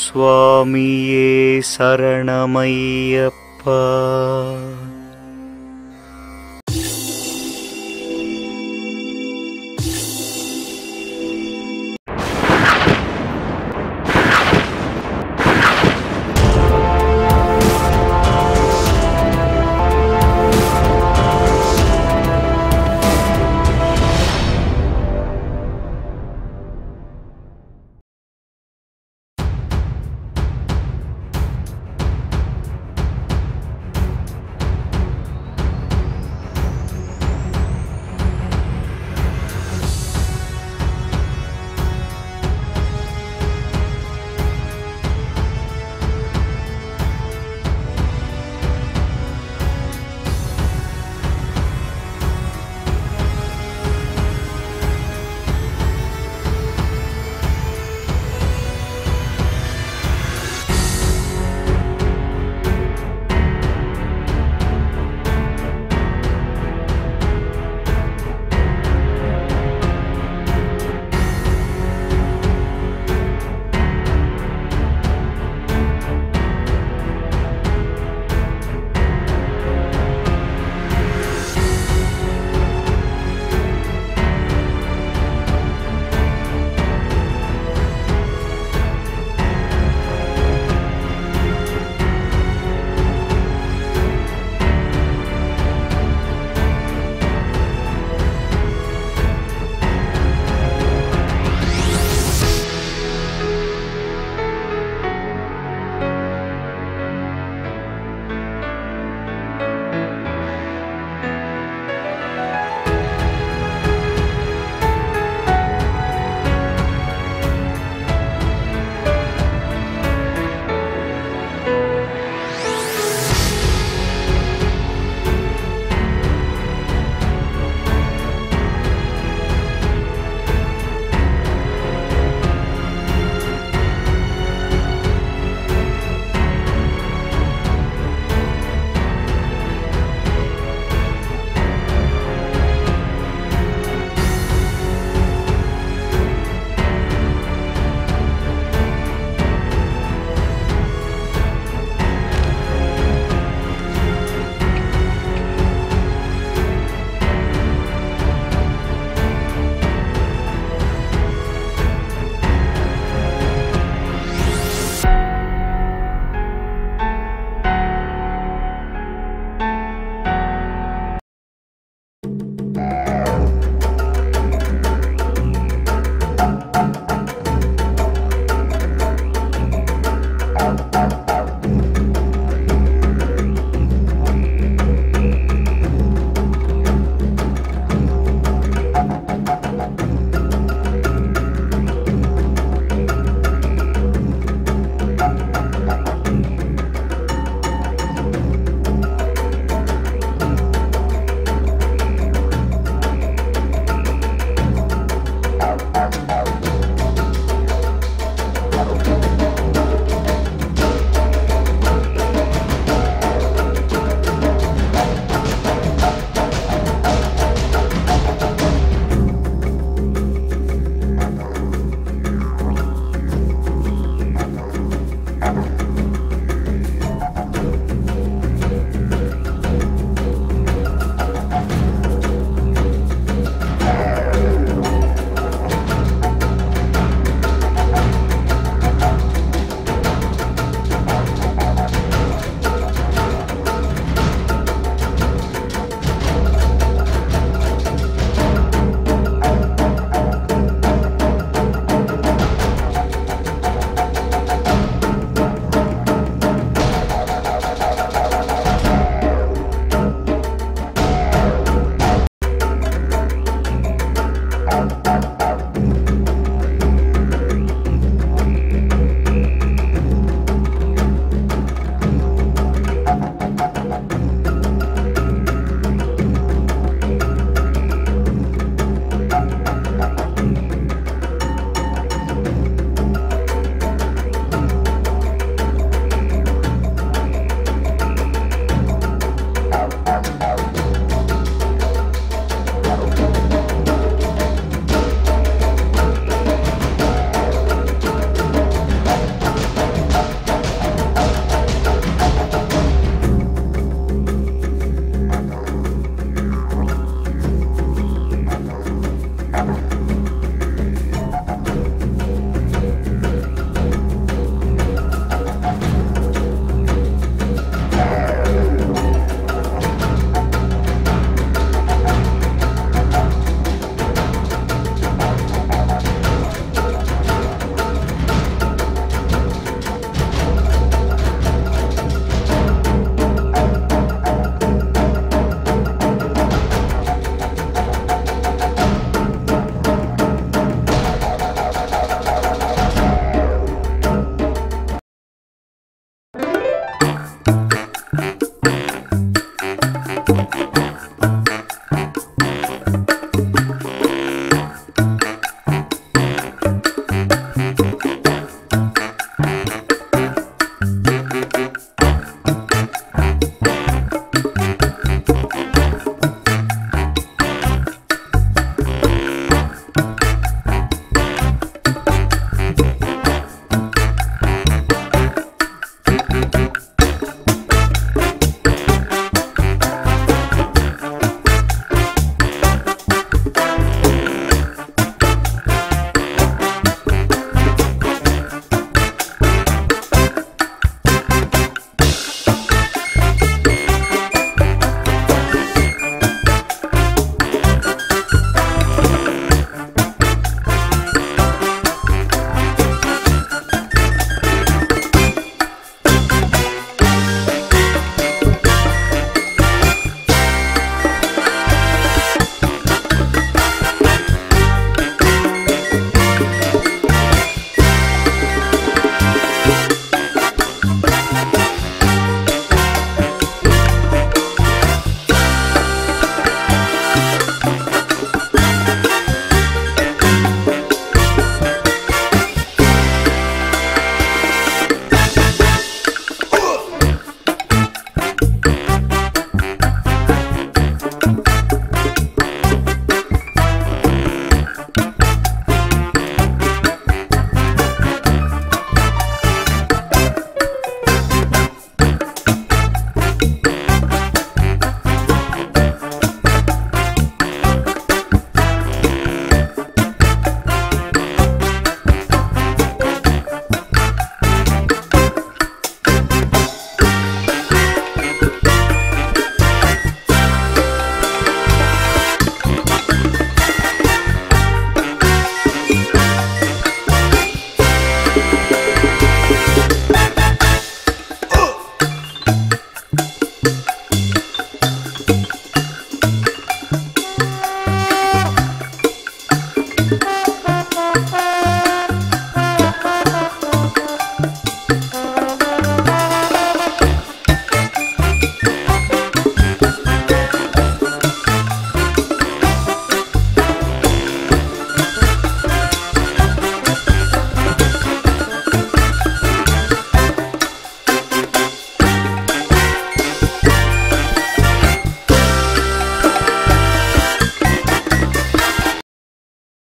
சுவாமியே சரணமையப்பா.